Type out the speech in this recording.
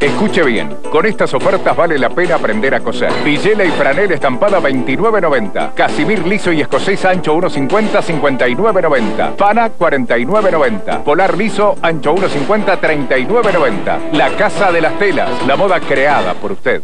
Escuche bien, con estas ofertas vale la pena aprender a coser. Villela y franel estampada 29.90. Casimir liso y escocés ancho 1.50 59.90. Fana 49.90. Polar liso ancho 1.50 39.90. La casa de las telas, la moda creada por usted.